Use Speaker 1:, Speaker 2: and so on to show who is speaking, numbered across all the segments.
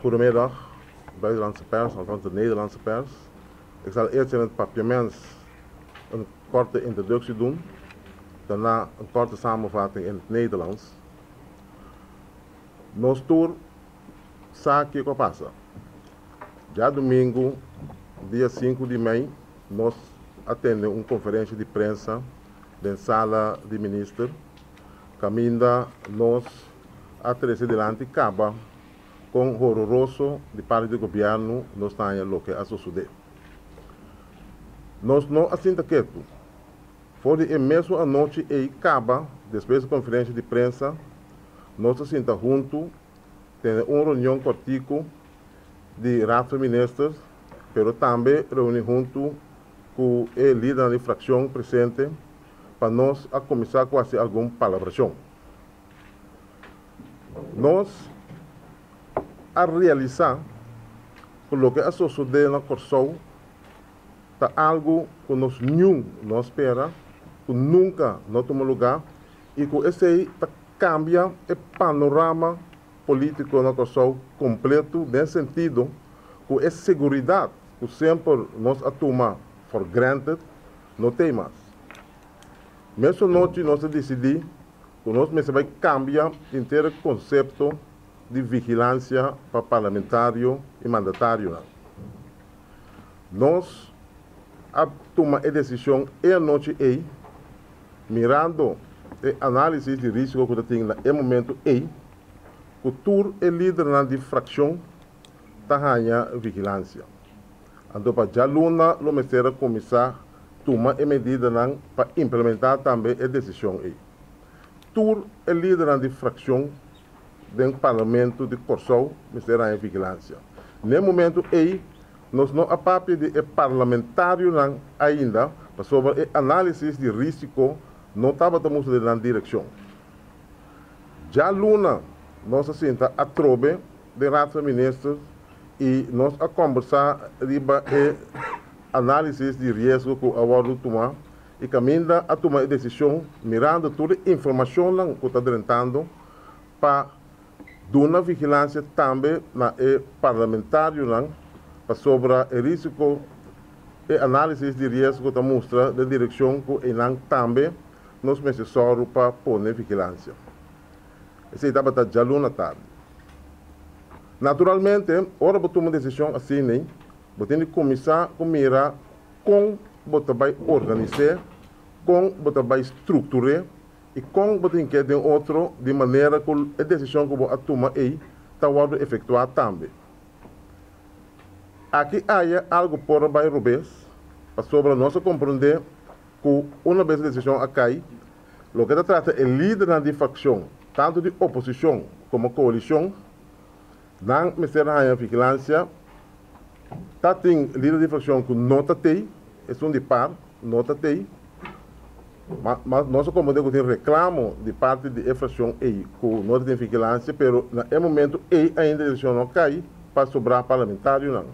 Speaker 1: Goedemiddag, buitenlandse pers, althans de Nederlandse pers. Ik zal eerst in het papiermens een korte introductie doen, daarna een korte samenvatting in het Nederlands. Nos tour saque que passa. Domingo, dia 5 de maio, nós atendemos uma conferência de imprensa na sala de ministros. Caminda nós a trazer delante acaba com horroroso de parte do governo estamos o que a suceder. Nós não assenta quieto. Foi e mesmo a noite e acaba, depois da conferência de imprensa, nós assenta junto, tem uma reunião cortico de rato ministros, pero também reúne junto com o líder da fração presente para nós a começar a fazer alguma palabração. Nós a realizar o que a sociedade na Corsou está algo que nós não não espera, que nunca não toma lugar e que esse aí tá, cambia o panorama político na Corsou completo, nesse sentido que essa segurança que sempre nós a toma for granted, não tem mais. Mesmo noite nós decidimos nós mesmo vai cambiar inteiro conceito de vigilância para parlamentário e mandatário. Nós a tomar a decisão e a noite aí, mirando a análise de risco que tem no momento aí, o tour é líder na difração da vigilância. Então, para já luna, o começar tomar a medida para implementar também a decisão aí. Tour é líder na difração do parlamento de Corsou, Ministério da Vigilância. No momento aí, nós não a parte de parlamentário não, ainda, sobre análise de risco, não estava tomando na direção. Já Luna, nós assenta a trobe de ratos ministros e nós a conversar riba e análise de risco que o vamos tomar e caminha a tomar decisão mirando toda a informação que está dentro para Duna vigilância também na parlamentário não, sobre o risco e análise de risco da mostra da direção que não também nos necessário para pôr vigilância. Esse estava da já na tarde. Naturalmente, ora botar uma decisão assim, né? Você tem que começar a mirar com você vai organizar, com você vai estruturar e com tem que de outro de maneira que a decisão que você toma aí está sendo efetuada também. Aqui há algo por vai rubes, sobre nós compreender que uma vez a decisão a o que se trata é líder na facção, tanto de oposição como coalição, não Ministério da Vigilância, tá tem líder de facção que não tem, é um de par, não tem, mas, mas nós como digo, tem reclamo de parte de infração aí, que nós temos vigilância, mas no momento aí ainda a eleição não cai para sobrar parlamentário não.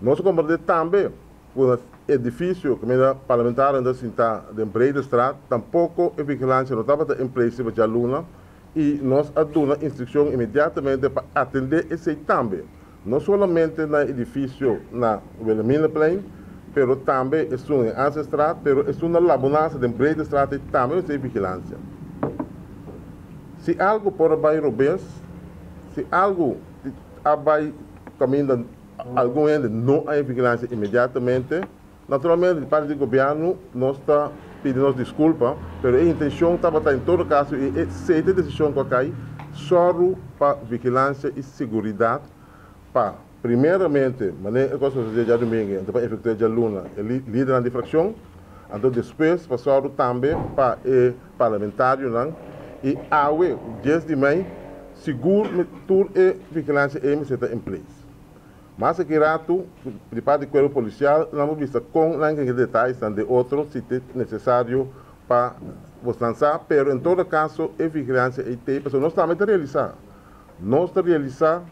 Speaker 1: Nós como também, o edifício que me parlamentar ainda está de empresa estrada, tampouco a vigilância não estava em princípio de aluna e nós damos instrução imediatamente para atender esse também. Não somente no edifício na Wilhelmina Plain, pero também é uma ancestral, pero é uma labonança de empresa estrada também é vigilância. Se algo por bairro bem, se algo vai caminhando algum ainda não há vigilância imediatamente, naturalmente, de parte do governo, nós está pedindo desculpa, mas a intenção estava em todo caso, e se a decisão que cai, só para vigilância e segurança, para primeiramente, maneira que você já domingo, então para efetuar a luna, líder na infração, então depois passar também para o parlamentário, não? e awe, 10 de maio, seguro, tour e vigilância está em place. Mas aqui rato, de parte do corpo policial, não visto com os detalhes de outros, se é necessário para você lançar, mas em todo caso, a vigilância e tem, nós estamos a realizar. Nós estamos a realizar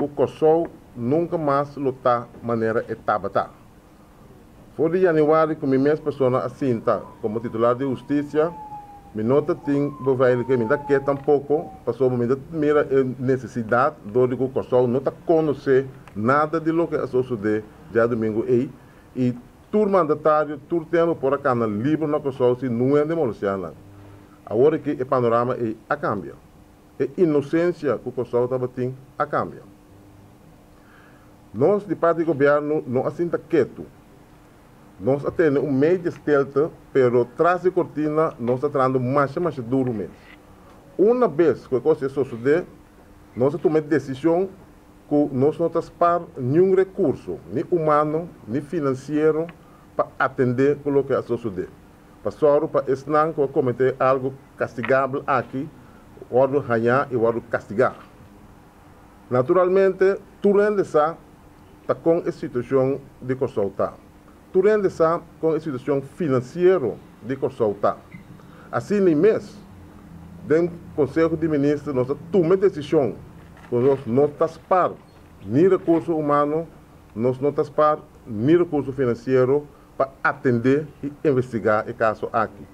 Speaker 1: o Kosovo nunca mais lutar maneira etapa tá. Foi de janeiro que minha pessoa assim tá, como titular de justiça, me nota tem beveile que me dá que tampouco passou me dá mira necessidade do que o pessoal não tá conhecer nada de lo que a suceder já domingo aí e tur mandatário tur tempo por cá na livre na pessoa se não é demolição lá agora que o panorama é a cambia é inocência que o pessoal estava tendo a cambia nós de parte do governo não assinta quieto nós temos um meio estelta, pero atrás de cortina nós estamos trazendo mais mais duro mesmo. Uma vez que a coisa suceder, nós tomamos decisão que nós não temos nenhum recurso, nem humano, nem financeiro, para atender o que suceder. Para só para ensinar que cometer algo castigável aqui, o outro ganhar e o outro castigar. Naturalmente, tudo está com a situação de consultar durante essa com a situação financeira de consulta. Assim, nem mês, do Conselho de Ministros, nós tomamos decisão, nós não estamos para nem recurso humano, nós não estamos para nem recurso financeiro para atender e investigar o caso aqui.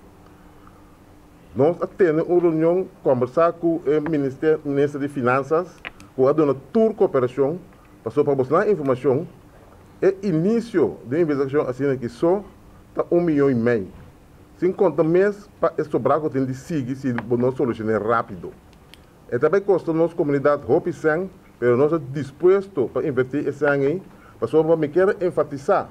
Speaker 1: Nós temos uma reunião, conversar com o Ministério, Ministro de Finanças, com a dona Tour Cooperação, para proporcionar informação é início da investigação assim que só está um milhão e meio. Sem conta mês para sobrar que tem de seguir se não solucionar rápido. E também custa nossa comunidade Hope Sang, mas nós estamos dispostos para investir esse aí, para só me quero enfatizar.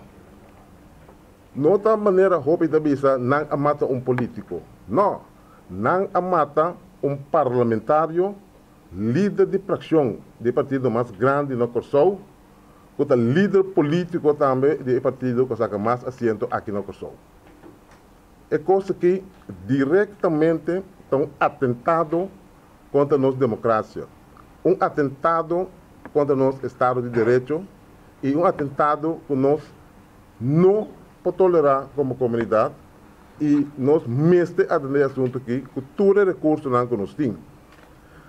Speaker 1: Não outra maneira Hope da bisa não amata um político. Não, não amata um parlamentário, líder de fração do partido mais grande no Corsol, o líder político também do partido que saca mais assento aqui no Kosovo. É coisa que diretamente estão atentado contra a nossa democracia. Um atentado contra o nosso Estado de Direito e um atentado que nós não podemos tolerar como comunidade e nós mesmo atender assunto aqui com todo recurso que nós temos.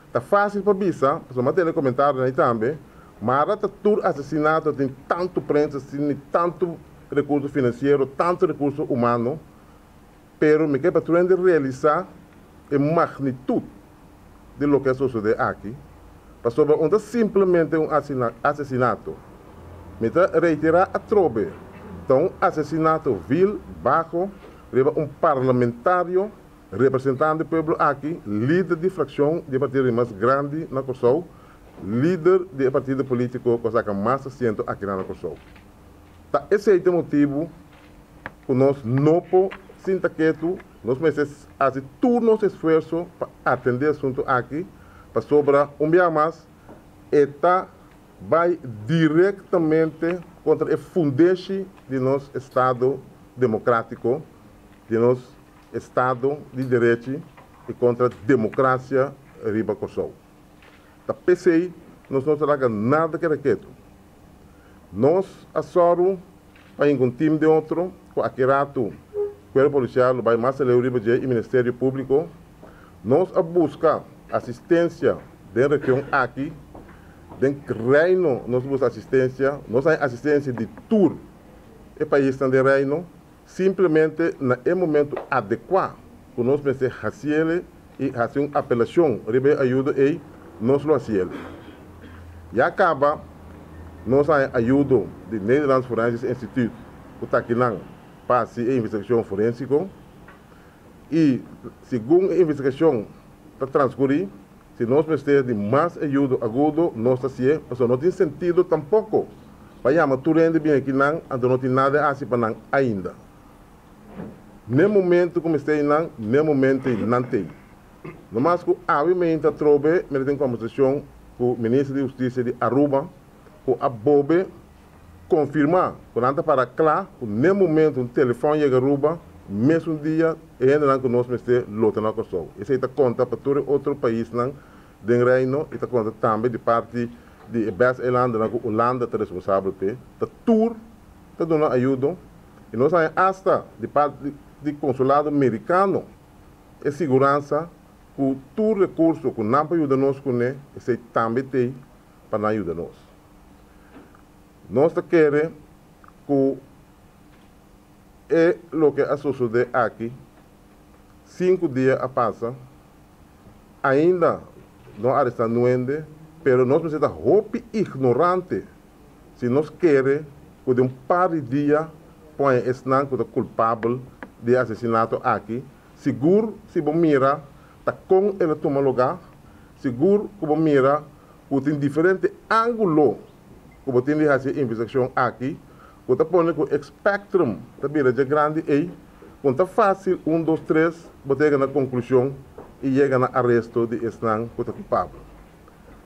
Speaker 1: Está fácil para bisa, mas tem comentário aí também, Marata tur assassinato tem tanto prensa, tem tanto recurso financeiro, tanto recurso humano, pero me quer para realizar a magnitude de lo que sucede aqui, para sobre onde simplesmente um assassinato. Me reiterar a trobe, então assassinato vil, baixo, um parlamentário representante do povo aqui, líder de fração de partido mais grande na Kosovo, líder do partido político que mais assento aqui na Kosovo. Tá, esse é o motivo que nós não sinta quieto, nós precisamos fazer todo o nosso esforço para atender o assunto aqui, para sobrar um dia mais, e tá, vai diretamente contra o fundeixe de nosso Estado democrático, de nosso Estado de direito e contra a democracia riba Kosovo da PCI, nós não traga nada que era. Nós, a Soro, em um time de outro, com a Querato, Corpo Policial, vai mais Uribe e Ministério Público, nós a buscar assistência da região aqui, do reino, nós buscamos assistência, nós temos assistência de tour e país de reino, simplesmente no momento adequado, nós precisamos fazer e fazer uma apelação, receber ajuda e nós lo hacíamos. E acaba, nós ajuda do Netherlands Forensic Institute, o Taquinan, para a investigação forensica. E, segundo a investigação está transcorrer, se nós precisamos de mais ajuda aguda, nós fazemos, mas não tem sentido tampouco. Para chamar tudo bem aqui, não, nada a fazer para ainda. Nem momento está aí, nem momento não tem. No mais que obviamente trobe, me tem conversação com o ministro de Justiça de Aruba, com a Bobe, confirmar, quando para claro, no momento o telefone chega a Aruba, mesmo dia, ainda não conosco este luta na Kosovo. Isso aí conta para todo outro país não, do reino, e conta também de parte de Best Island, na Holanda está responsável por, está tour, está dando ajuda, e nós hasta de parte do consulado americano, e segurança, que todo recurso que não ajuda nós esse também tem para ajudar nós. Nós queremos que é o que sucede aqui, cinco dias a passa, ainda não arrestar nuende, pero nós não estamos roupa ignorante se nós queremos que um par de dias põe esse como culpável de assassinato aqui, seguro se você mira, está com ele toma lugar, seguro que você mira, que tem diferente ângulo que você tem de fazer investigação aqui, você põe com o spectrum, da beira de grande e quando fácil, um, dois, três, chega na conclusão e chega no arresto de Esnan que é culpável.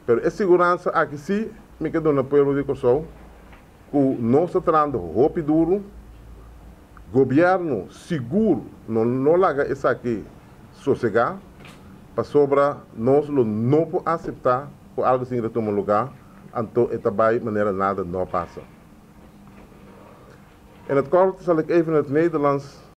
Speaker 1: Mas a segurança aqui sim, me quedo na pueblo de Kosovo, que não está trazendo roupa duro, governo seguro, não, não larga isso aqui sossegar, para sobra nós não podemos aceitar que algo assim toma lugar, então é também maneira nada não passa. En het kort zal ik even het Nederlands